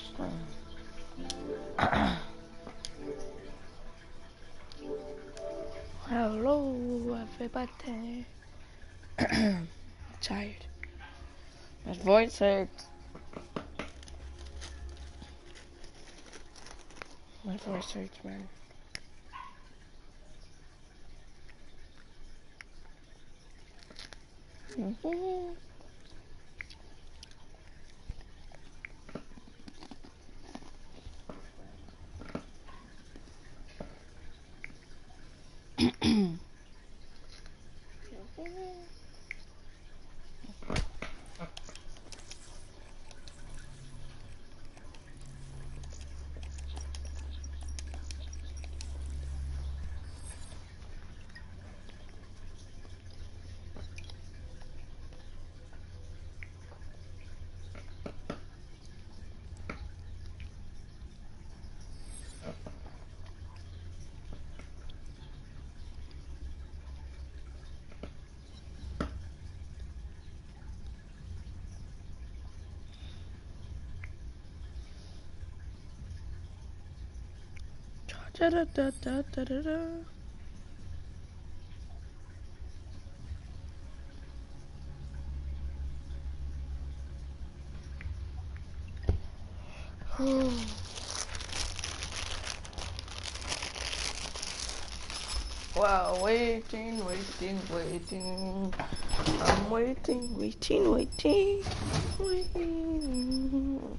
Hello, everybody. tired. My voice hurts. My voice hurts, man. Mm Da da da da da da da. wow, waiting, waiting, waiting. I'm waiting, waiting, waiting, waiting.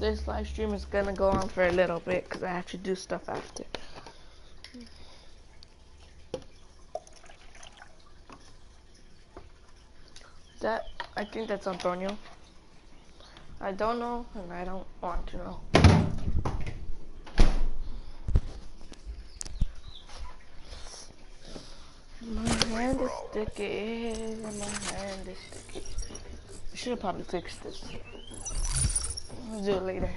This live stream is gonna go on for a little bit because I have to do stuff after. That, I think that's Antonio. I don't know and I don't want to know. My hand is sticky, my hand is sticky. I should have probably fixed this. I'll do it later.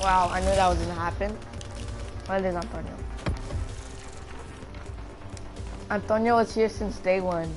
Wow, I knew that was gonna happen. Well, it is Antonio. Antonio was here since day one.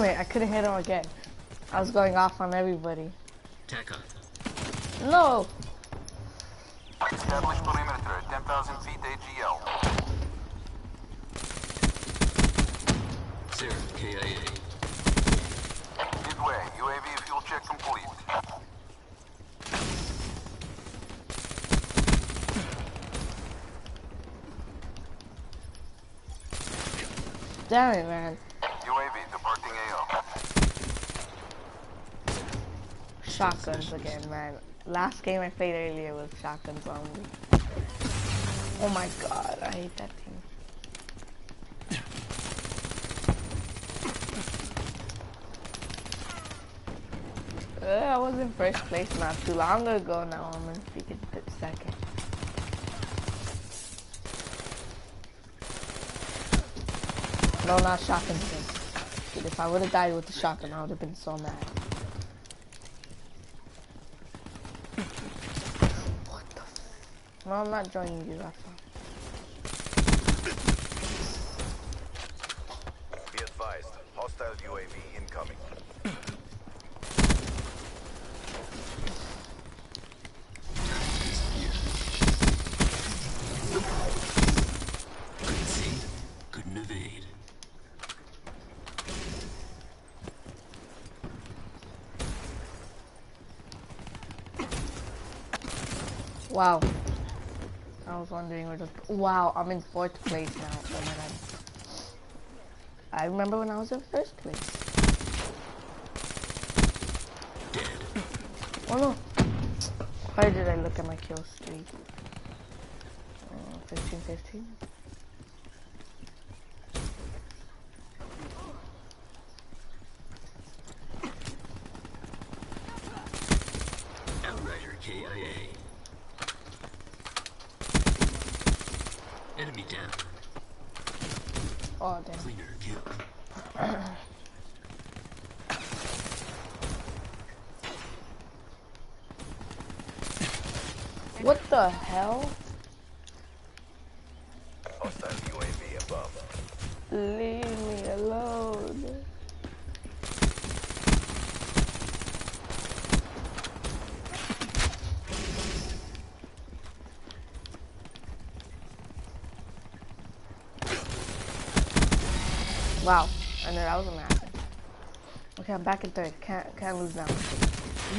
Damn it, I couldn't hit him again. I was going off on everybody. Tack on. No! Establish perimeter at 10,000 feet AGL. Seraph, KIA. Midway, UAV fuel check complete. Damn it, man. Shotguns again, man. Last game I played earlier was shotguns only. Oh my god, I hate that thing. Uh, I was in first place not too long ago, now I'm in freaking second. No, not shotgun. Dude, if I would have died with the shotgun, I would have been so mad. I'm not joining you, Rafa. Be advised, hostile UAV incoming. Wow. I was wondering where the. Wow, I'm in fourth place now. Oh my god. I remember when I was in first place. Oh no. Why did I look at my kill streak? Uh, 15, 15. Outrider KIA. Enemy down. Oh damn. Cleaner kill. What the hell? UAV above. Leave me alone. Wow, I know that was a massive. Okay, I'm back in third. Can't can't lose now.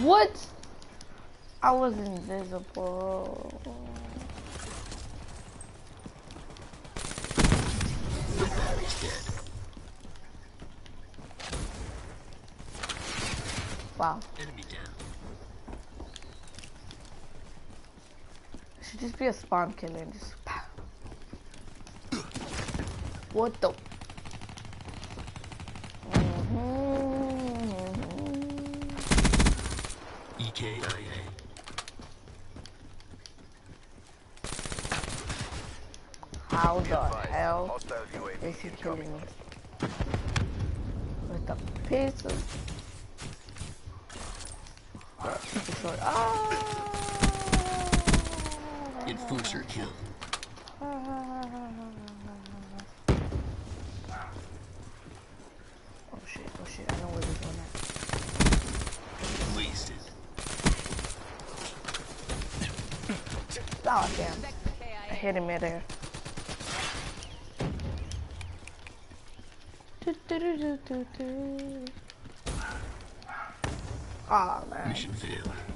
What? I was invisible. Wow. Enemy down. It should just be a spawn killer and just pow. What the? Mm-hmm. EKIA. How the hell Hostile UAV is he killing me? With the pistol. Super short. Ah! Enforcer kill. Oh shit, oh shit, I know where this one Wasted. at. Oh damn. I hit him midair. Aw ah, man. Mission failed.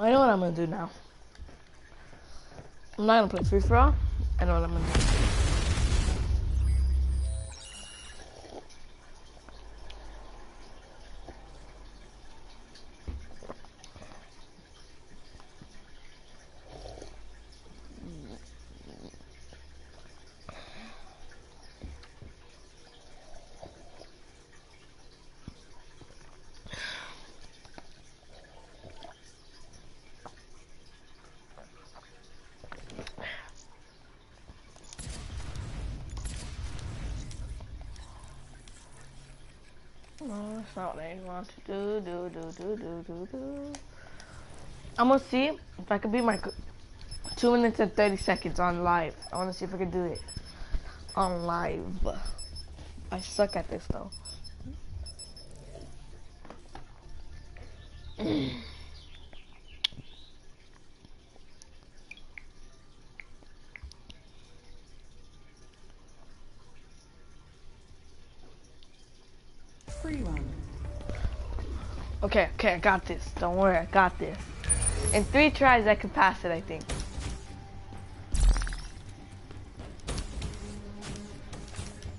I know what I'm gonna do now. I'm not gonna play free for all. I know what I'm gonna do. No, that's not what I want to do. Do do do do do do. I'm gonna see if I can beat my two minutes and thirty seconds on live. I want to see if I can do it on live. I suck at this though. Okay, okay, I got this. Don't worry, I got this. In three tries, I can pass it. I think.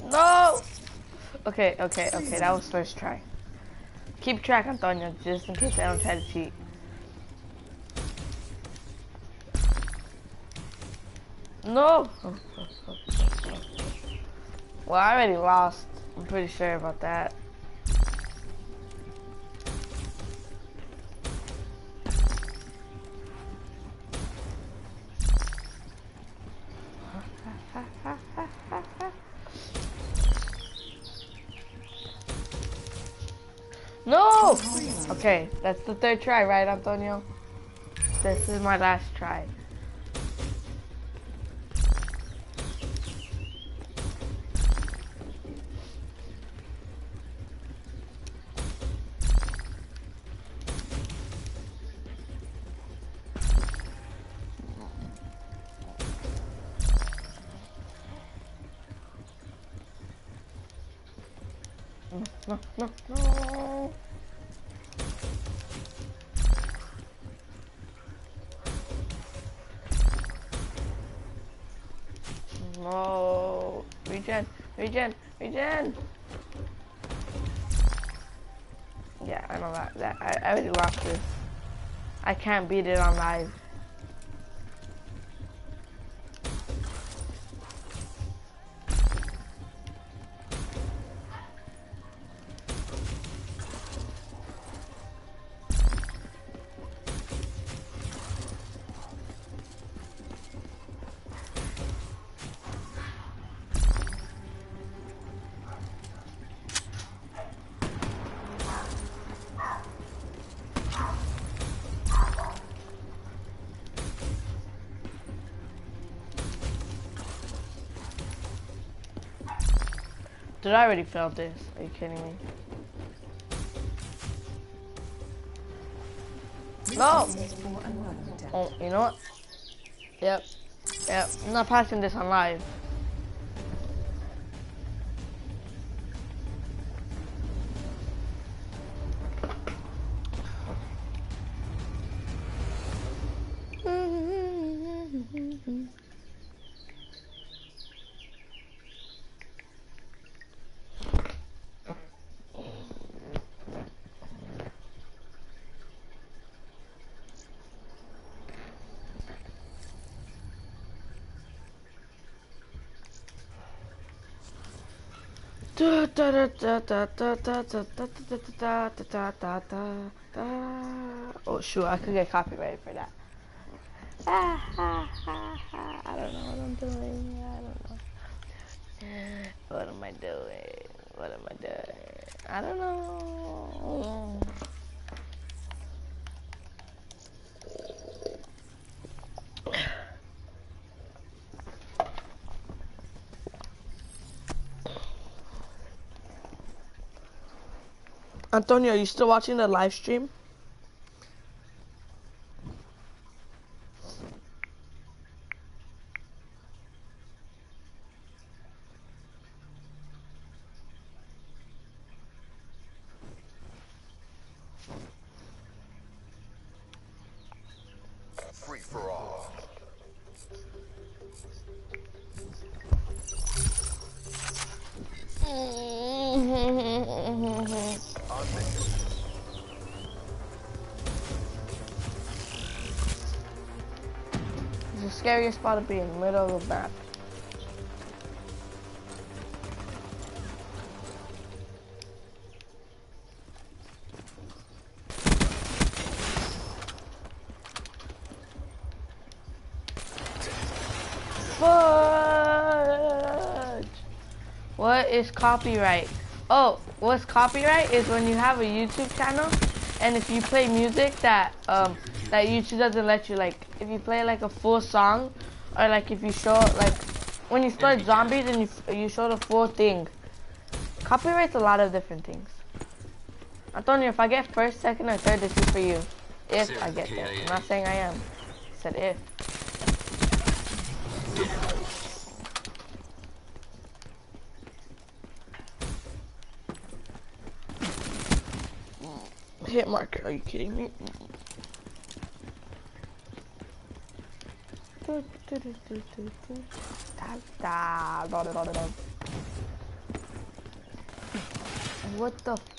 No. Okay, okay, okay. That was first try. Keep track, Antonio, just in case I don't try to cheat. No. Well, I already lost. I'm pretty sure about that. Okay, that's the third try, right, Antonio? This is my last try. No, no, no. No. Regen, regen. Yeah, I know that. that I, I already lost this. I can't beat it on live. Did I already failed this? Are you kidding me? No! Oh. oh, you know what? Yep. Yep. I'm not passing this on live. Oh shoot, I could get copyrighted for that. Ha, ha, ha. I don't know what I'm doing. I don't know. What am I doing? What am I doing? I don't know. Antonio, are you still watching the live stream? The scariest spot to be in the middle of the map. Fudge! What is copyright? Oh, what's copyright is when you have a YouTube channel and if you play music that um that YouTube doesn't let you like if you play like a full song or like if you show like when you start zombies and you you show the full thing. Copyright's a lot of different things. Antonio, if I get first, second, or third, this is for you. If I get there. I'm not saying I am. I said if. Hit marker, are you kidding me? Da, da, da, da, da, da. What the?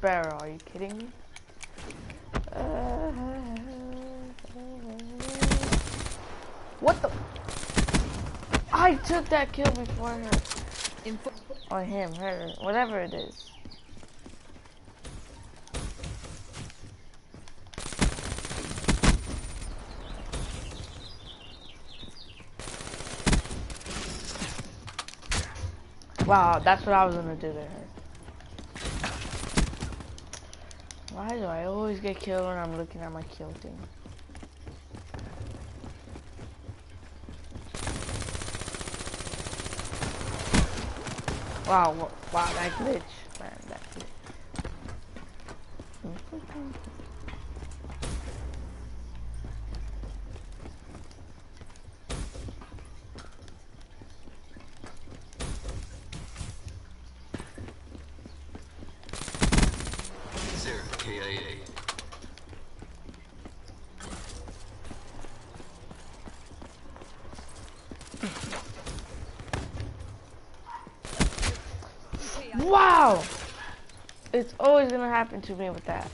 Sparrow, are you kidding me? What the? I took that kill before her. Or him, her, whatever it is. Wow, that's what I was gonna do to her. Why do I always get killed when I'm looking at my kill thing? Wow, wow, that glitch, man, that glitch. Seraph, KIA. Wow! It's always gonna happen to me with that.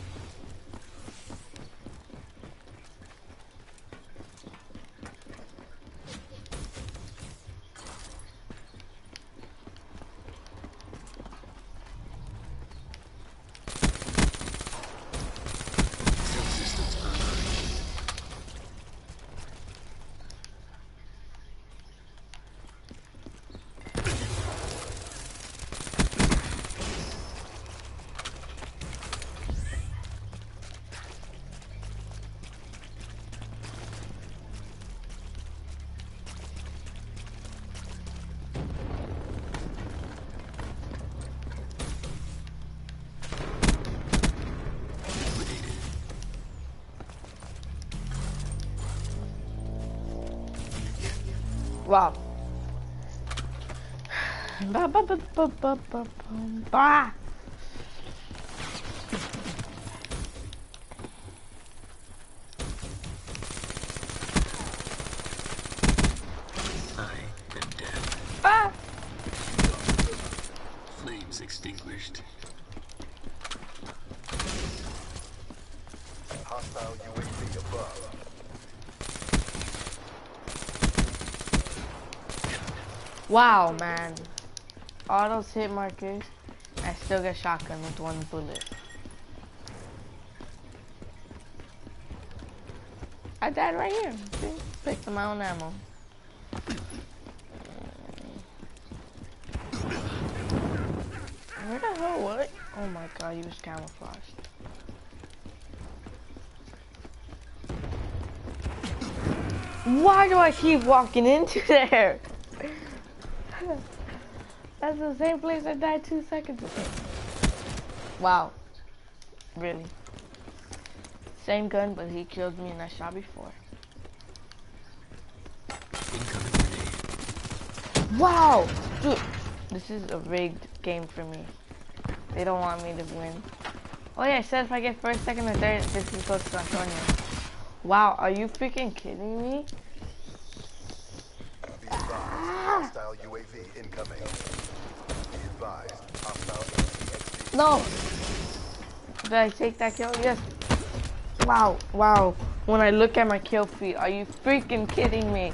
Wow. Ba ba ba ba ba ba bum, ba. I am dead. Ba. Flames extinguished. Hostile UAV above. Wow, man. All those hit markers, I still get shotgun with one bullet. I died right here. See? Picked my own ammo. Where the hell what? Oh my god, he was camouflaged. Why do I keep walking into there? That's the same place I died two seconds ago. Wow. Really. Same gun, but he killed me in that shot before. Wow! Dude, this is a rigged game for me. They don't want me to win. Oh yeah, I said if I get first, second, or third, this is goes to Antonio. Wow, are you freaking kidding me? Be advised. Incoming. Be advised. Hostile. No! Did I take that kill? Yes. Wow, wow. When I look at my kill feed, are you freaking kidding me?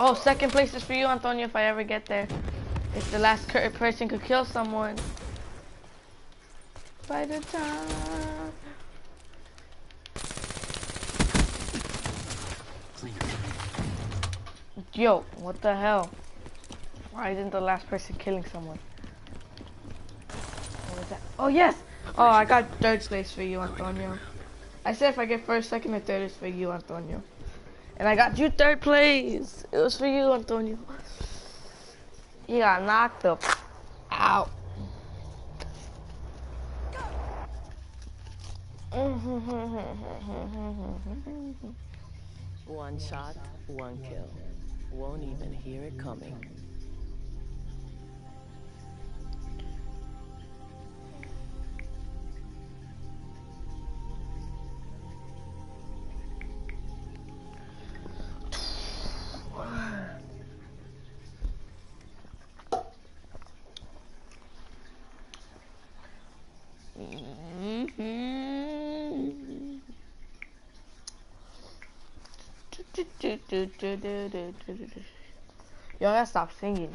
Oh, second place is for you, Antonio, if I ever get there. If the last person could kill someone. By the time. Yo, what the hell? Why isn't the last person killing someone? What was that? Oh, yes! Oh, I got third place for you, Antonio. I said if I get first, second, or third, it's for you, Antonio. And I got you third place. It was for you, Antonio. You got knocked up. Out. One shot, one kill. Won't even hear it coming. Yo, I gotta stop singing.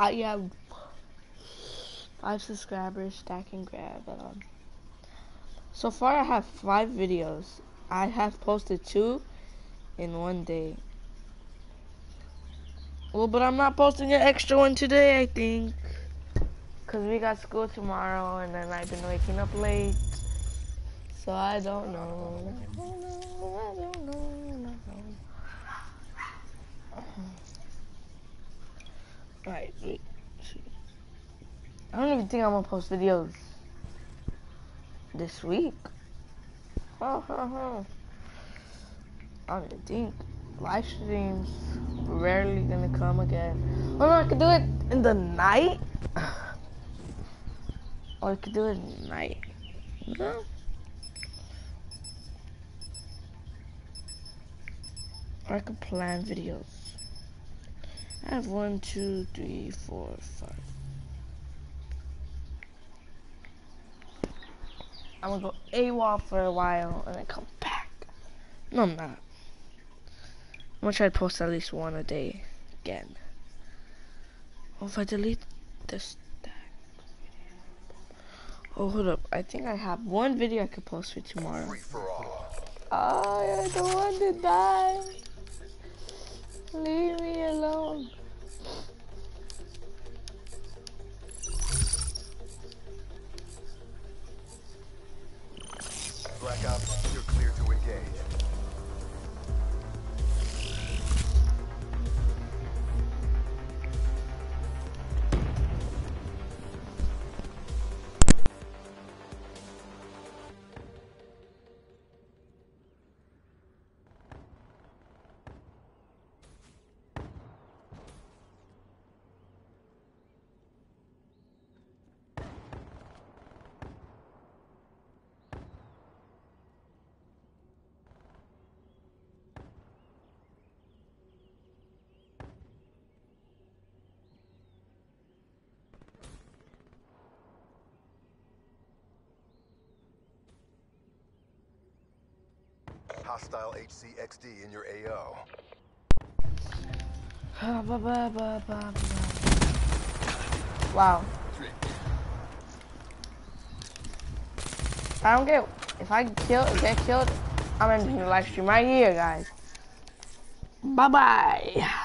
I have five subscribers, stack and grab. Um, so far, I have five videos. I have posted two in one day. Well, but I'm not posting an extra one today, I think. Because we got school tomorrow, and then I've been waking up late. So I don't know. I don't know. I don't know. Alright, wait. I don't even think I'm gonna post videos this week. Oh, oh, oh. I think live streams rarely gonna come again. No, I could do it in the night. Or I could do it at night. No. Or I could plan videos. I have one, two, three, four, five. I'm gonna go AWOL for a while and then come back. No, I'm not. I'm gonna try to post at least one a day again. Oh, if I delete this stack. Oh, hold up. I think I have one video I could post for tomorrow. Free for all. Oh, I don't want to die. Leave me alone. Black Ops, Hostile HCXD in your AO. Wow. I don't get if I kill get killed, I'm ending the live stream right here, guys. Bye bye.